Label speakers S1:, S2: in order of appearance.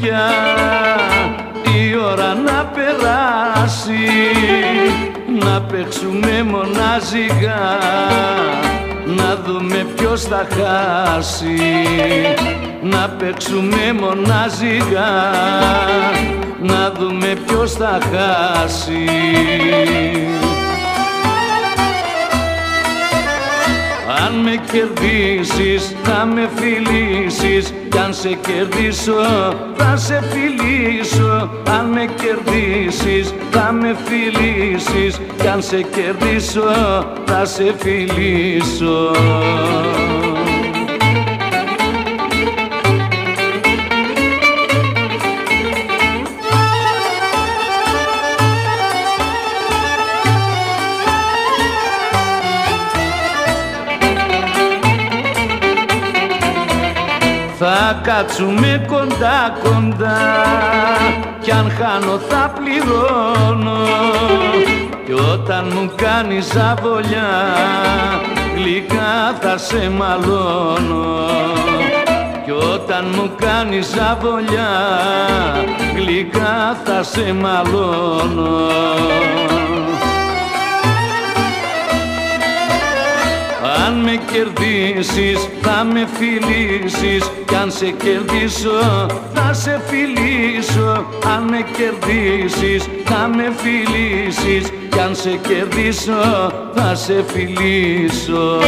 S1: πια η ώρα να περάσει. Να παίξουμε μονάζιγα να δούμε ποιος θα χάσει. Να παίξουμε μονάζιγα να δούμε ποιος θα χάσει Αν με κερδίσεις θα με φιλήσεις. Κι αν σε κερδίσω θα σε φιλήσω. Αν με κερδίσεις θα με φιλήσεις. Κι αν σε κερδίσω θα σε φιλήσω Θα κάτσουμε κοντά κοντά. Κι αν χάνω θα πληρώνω. Κι όταν μου κάνεις αβολιά γλυκά θα σε μαλώνω. Κι όταν μου κάνεις αβολιά γλυκά θα σε μαλώνω με κερδίσεις θα με φιλήσεις. Κι αν σε κερδίσω θα σε φιλήσω. Αν με κερδίσεις θα με φιλήσεις. Κι αν σε κερδίσω θα σε φιλήσω